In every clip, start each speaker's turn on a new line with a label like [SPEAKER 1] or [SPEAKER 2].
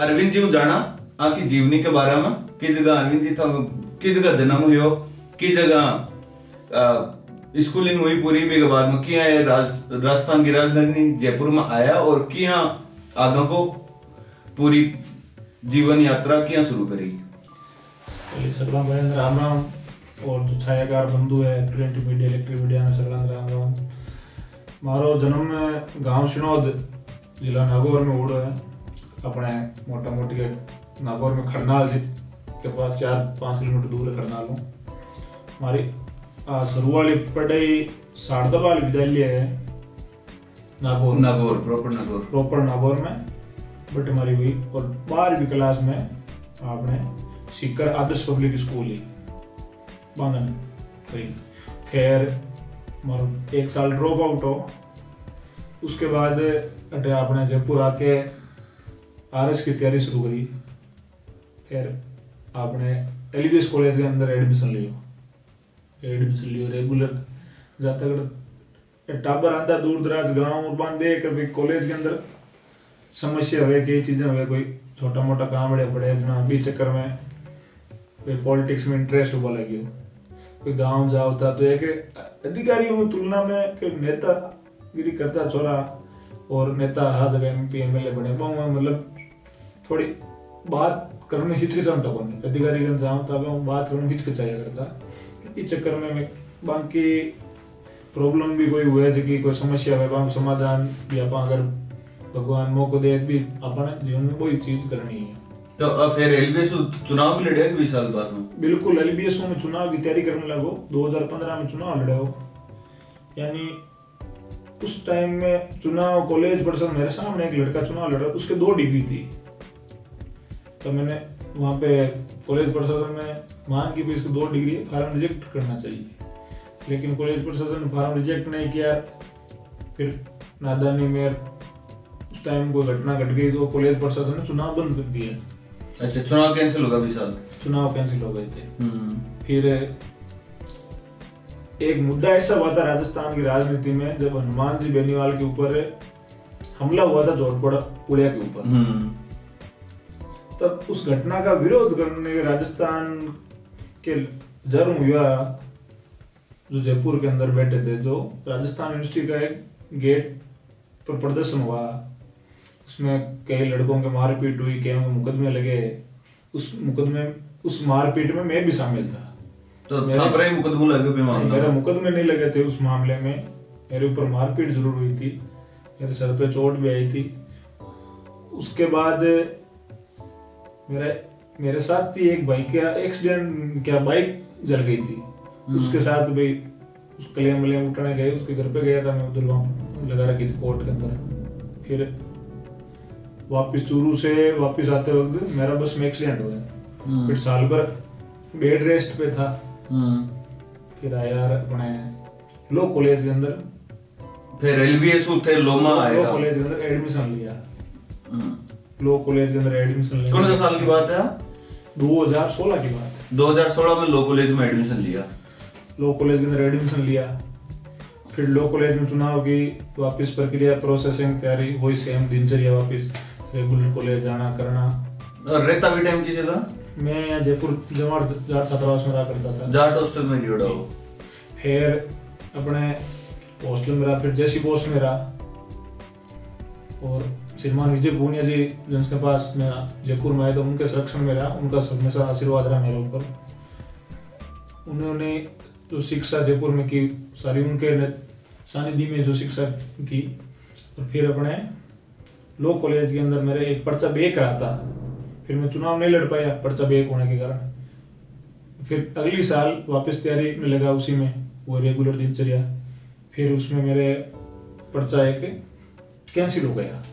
[SPEAKER 1] अरविंद जी जाना, आपकी जीवनी के बारे में कि जगह अरविंद जी था कि जगह जन्म हुई कि जगह स्कूलिंग हुई पूरी के बाद में किया राजस्थान की राजधानी जयपुर में आया और किया, आगे को पूरी जीवन यात्रा किया शुरू करी?
[SPEAKER 2] राम राम, और जो छायाकार बंधु है, प्रिंट मीडिया, इलेक्ट्रिक मीडिया ने सगला राम राम। मारो जन्म गाँव शिनोद, जिला नागौर में उड़ो है। अपने मोटा मोटी नागौर में खड़नाल खरनाल के पास चार पाँच किलोमीटर दूर है खरनाल हूँ हमारी शुरू वाली पढ़ाई सारदाबाल विद्यालय है
[SPEAKER 1] नागौर। नागौर प्रॉपर नागौर।
[SPEAKER 2] प्रॉपर नागौर में बट हमारी हुई और बारहवीं क्लास में आपने सीकर आदर्श पब्लिक स्कूल ही बांधन करी। फिर एक साल ड्रॉप आउट हो उसके बाद अटे आपने जयपुर आके आरएस की तैयारी शुरू करी। फिर आपने एल कॉलेज के अंदर एडमिशन लियो। एडमिशन लियो रेगुलर। जाता कर टाबर आता दूर दराज गाँव और बांधे कर कॉलेज के अंदर समस्या हुए कई चीज़ें हुए, कोई छोटा मोटा काम बड़े पड़े जना भी चक्कर में कोई पॉलिटिक्स में इंटरेस्ट हुआ लगी। कोई गाँव जाओ था तो एक अधिकारियों की तुलना में कोई नेता गिरी करता छोरा और नेता हर जगह M P M L A बने मतलब थोड़ी बात करने हिचकिचाता कौन अधिकारी के जाऊँ तब बात करने हिचकिचाया करता। इस चक्कर में मैं बाकी प्रॉब्लम भी कोई हुए जो कोई समस्या है समाधान या अगर भगवान मौको दे भी अपने जीवन में वही चीज़ करनी है।
[SPEAKER 1] तो अब फिर एलबीएस चुनाव भी लड़े बीस साल बाद में?
[SPEAKER 2] बिल्कुल एलबीएस में चुनाव की तैयारी करने लगो। 2015 में चुनाव लड़े हो। यानी उस टाइम में चुनाव कॉलेज परिषद मेरे सामने एक लड़का चुनाव लड़ा उसके दो डिग्री थी। तो मैंने वहाँ पे कॉलेज प्रशासन में मांग की भी इसको दो डिग्री फार्म रिजेक्ट करना चाहिए। लेकिन कॉलेज प्रशासन ने फार्म रिजेक्ट नहीं किया फिर नादानी में उस टाइम कोई घटना घट गई तो कॉलेज प्रशासन ने चुनाव बंद कर दिया।
[SPEAKER 1] अच्छा चुनाव कैंसिल होगा अभी साल?
[SPEAKER 2] चुनाव कैंसिल हो गए थे। हम्म। फिर एक मुद्दा ऐसा हुआ था राजस्थान की राजनीति में जब हनुमान जी बेनीवाल के ऊपर हमला हुआ था जोधपुर पुड़िया के ऊपर। हम्म। तब उस घटना का विरोध करने के राजस्थान के जर्म हुआ जो जयपुर के अंदर बैठे थे जो राजस्थान यूनिवर्सिटी का एक गेट पर प्रदर्शन हुआ उसमें कई लड़कों के मारपीट हुई कई मुकदमे लगे। उस मुकदमे उस मारपीट में मैं भी शामिल था।
[SPEAKER 1] तो मेरा मुकदमा लगे
[SPEAKER 2] मेरा मुकदमे नहीं लगे थे उस मामले में। मेरे ऊपर मारपीट ज़रूर हुई थी। मेरे सर पे चोट भी आई थी। उसके बाद मेरे मेरे साथ थी एक बाइक का एक्सीडेंट क्या बाइक जल गई थी हम्म। उसके साथ भाई क्लेम वलेम उठाने गए उसके घर पे गया था मैं उधर वहाँ लगा रखी थी कोर्ट के अंदर फिर वापस चूरू से वापस आते वक्त मेरा बस में एक्सीडेंट हुआ हम्म। फिर साल भर बेड रेस्ट पे था हम्म। फिर आया अपने लो कॉलेज के अंदर
[SPEAKER 1] फिर एलबीएस थे लोमा आया
[SPEAKER 2] लो कॉलेज के अंदर एडमिशन लिया। लो कॉलेज के अंदर एडमिशन लिया
[SPEAKER 1] कौन सा साल की बात है?
[SPEAKER 2] 2016 की बात है।
[SPEAKER 1] 2016 में लो कॉलेज में एडमिशन लिया।
[SPEAKER 2] लो कॉलेज के अंदर एडमिशन लिया। फिर लो कॉलेज में चुनाव की वापस प्रक्रिया प्रोसेसिंग तैयारी वही सेम दिनचर्या वापस रेगुलर कॉलेज जाना करना।
[SPEAKER 1] और रहता भी टाइम किसी का
[SPEAKER 2] मैं जयपुर जमाट जाट छात्रावास में रहा करता था।
[SPEAKER 1] जाट हॉस्टल में जुड़ा हो।
[SPEAKER 2] फिर अपने हॉस्टल में रहा फिर जैसी पोस्ट में रहा। और श्रीमान विजय पूनिया जी जिनके पास मैं जयपुर में आया तो उनके संरक्षण में रहा, उनका हमेशा आशीर्वाद रहा मेरे ऊपर। उन्होंने जो शिक्षा जयपुर में की, सारी उनके सानिधि में जो शिक्षा की, और फिर अपने लो कॉलेज के अंदर मेरे एक पर्चा बेक रहा था। फिर मैं चुनाव नहीं लड़ पाया, पर्चा बेक होने के कारण। फिर अगली साल वापस तैयारी में लगा उसी में, वो रेगुलर दिनचर्या। फिर उसमें मेरे पर्चा एक कैंसिल हो गया।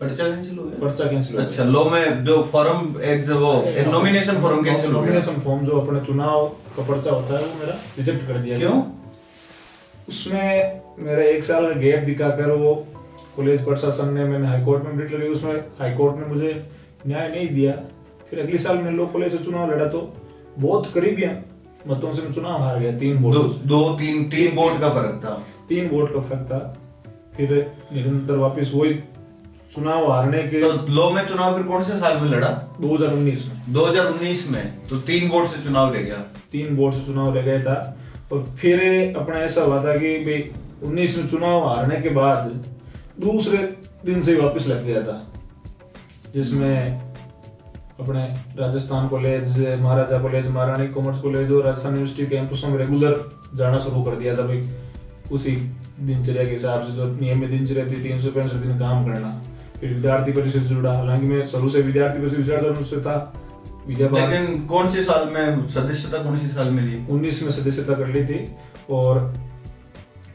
[SPEAKER 1] पर्चा कैंसिल हो गया?
[SPEAKER 2] पर्चा कैंसिल
[SPEAKER 1] अच्छा लो में जो फॉर्म एक जो वो एक नॉमिनेशन फॉर्म कैंसिल हो गया।
[SPEAKER 2] नॉमिनेशन फॉर्म जो अपने चुनाव का पर्चा होता है वो मेरा रिजेक्ट कर दिया
[SPEAKER 1] क्यों?
[SPEAKER 2] उसमें मेरा एक साल का गैप दिखाकर वो कॉलेज प्रशासन ने मैंने हाईकोर्ट में रिट लगाई उसमें हाईकोर्ट ने मुझे न्याय नहीं दिया। फिर अगले साल मैंने लो कॉलेज से चुनाव लड़ा तो बहुत करीब मतों से चुनाव हार गया तीन वोट
[SPEAKER 1] दो, दो तीन तीन वोट का फ़र्क था।
[SPEAKER 2] तीन वोट का फ़र्क था। फिर निरंतर वापस वही चुनाव हारने के
[SPEAKER 1] तो लो में चुनाव फिर कौन से साल में लड़ा?
[SPEAKER 2] 2019 में।
[SPEAKER 1] 2019 में। तो तीन वोट से चुनाव रह गया।
[SPEAKER 2] तीन वोट से चुनाव रह गया था। और फिर अपना ऐसा हुआ था कि भाई उन्नीस में चुनाव हारने के बाद दूसरे दिन से वापस लग गया था। जिसमें अपने Rajasthan college Maharaja college Maharani commerce college और राजस्थान यूनिवर्सिटी कैंपसों में रेगुलर जाना शुरू कर दिया था भाई। उसी दिनचर्या के हिसाब से जो नियमित दिनचर्या थी तीन सौ पैंसठ दिन काम करना। फिर विद्यार्थी परिषद से जुड़ा। हालाँकि मैं शुरू से विद्यार्थी परिषद विचारधारा से था।
[SPEAKER 1] लेकिन कौन से साल में सदस्यता कौन सी साल में ली?
[SPEAKER 2] उन्नीस में सदस्यता कर ली थी और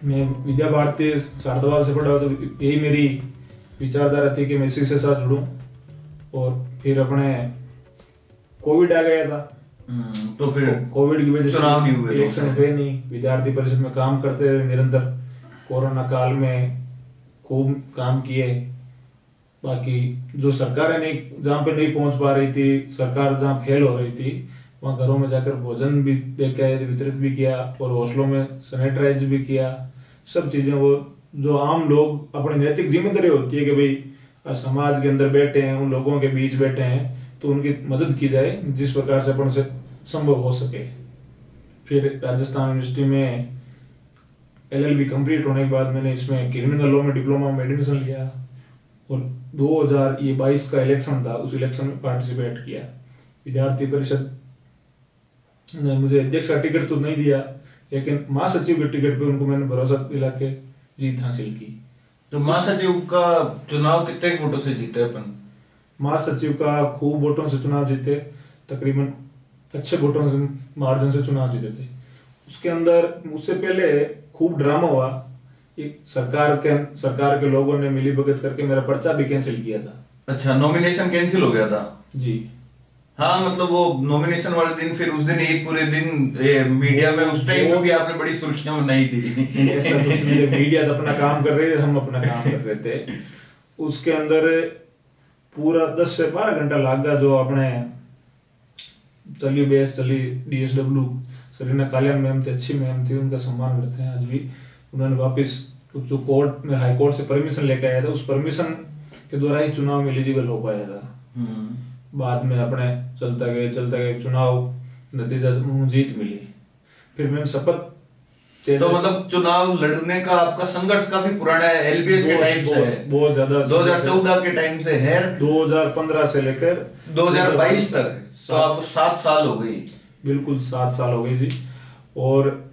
[SPEAKER 2] मैं विद्या भारती शारदावाल से पढ़ा तो यही मेरी विचारधारा थी कि मैं इसी से साथ जुड़ूं। और फिर अपने कोविड आ गया था।
[SPEAKER 1] तो फिर
[SPEAKER 2] कोविड की वजह से
[SPEAKER 1] चुनाव नहीं हुए
[SPEAKER 2] इलेक्शन
[SPEAKER 1] तो।
[SPEAKER 2] हुए नहीं विद्यार्थी परिषद में काम करते रहे निरंतर कोरोना काल में खूब काम किए बाकी जो सरकारें नहीं जहाँ पे नहीं पहुँच पा रही थी सरकार जहाँ फेल हो रही थी वहाँ घरों में जाकर भोजन भी दे के आए वितरित भी किया और हॉस्टलों में सैनिटाइज भी किया सब चीज़ें वो जो आम लोग अपनी नैतिक ज़िम्मेदारी होती है कि भाई समाज के अंदर बैठे हैं उन लोगों के बीच बैठे हैं तो उनकी मदद की जाए, जिस प्रकार से अपन से संभव हो सके। फिर राजस्थान यूनिवर्सिटी में एलएलबी कंप्लीट होने के बाद मैंने इसमें क्रिमिनल लॉ में डिप्लोमा में एडमिशन लिया और 2000 ये 22 का इलेक्शन था, उस इलेक्शन में पार्टिसिपेट किया। विद्यार्थी परिषद ने मुझे अध्यक्ष का टिकट तो नहीं दिया, लेकिन महासचिव के टिकट पे उनको मैंने भरोसा दिला के जीत हासिल की।
[SPEAKER 1] तो महासचिव का चुनाव कितने वोटों से जीते अपन?
[SPEAKER 2] महासचिव का खूब वोटों से चुनाव जीते तकरीबन अच्छे वोटों से मार्जिन से चुनाव जीते थे। उसके अंदर उससे पहले खूब ड्रामा हुआ एक सरकार के सरकार के लोगों ने मिली भगत करके मेरा पर्चा भी कैंसिल किया था।
[SPEAKER 1] अच्छा नॉमिनेशन कैंसिल हो गया था?
[SPEAKER 2] जी।
[SPEAKER 1] हाँ मतलब वो नॉमिनेशन वाले दिन फिर उस दिन एक पूरे दिन ये मीडिया में उस टाइम में भी आपने बड़ी सुर्खियाँ बनाई थी।
[SPEAKER 2] ऐसा कुछ मीडिया तो अपना काम कर रही है हम अपना काम कर रहे थे। उसके अंदर पूरा दस से बारह घंटा लग गया जो अपने चली बेस चली डीएसडब्ल्यू सरीना कालियान मैम थी अच्छी मैम थी उनका सम्मान करते हैं आज भी। उन्होंने वापस जो कोर्ट में हाई कोर्ट से परमिशन लेके आया था उस परमिशन के द्वारा ही चुनाव में एलिजिबल हो पाया था।
[SPEAKER 1] हम्म।
[SPEAKER 2] बाद में अपने चलता गए चलता गए चुनाव नतीजा जीत मिली। फिर मैम शपथ
[SPEAKER 1] तो मतलब चुनाव लड़ने का आपका संघर्ष काफ़ी पुराना है एलबीएस के टाइम से है।
[SPEAKER 2] बहुत- ज़्यादा
[SPEAKER 1] 2014 के टाइम से है।
[SPEAKER 2] 2015 से लेकर
[SPEAKER 1] 2022 तक। तो आपको सात साल हो गई।
[SPEAKER 2] बिल्कुल सात साल हो गई जी। और